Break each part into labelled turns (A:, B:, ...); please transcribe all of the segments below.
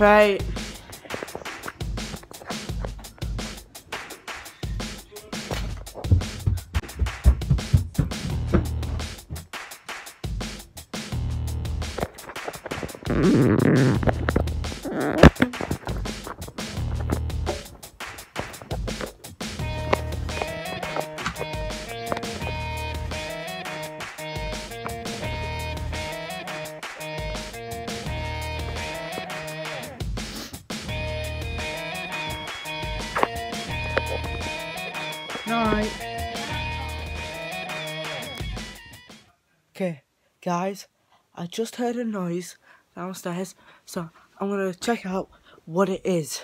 A: Right. Night. Okay, guys, I just heard a noise downstairs, so I'm gonna check out what it is.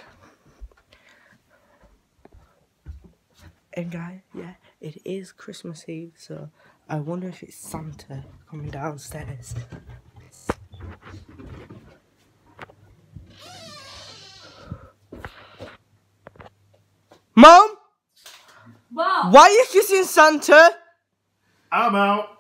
A: And guys, yeah, it is Christmas Eve, so I wonder if it's Santa coming downstairs. Mom. Why are you kissing Santa?
B: I'm out.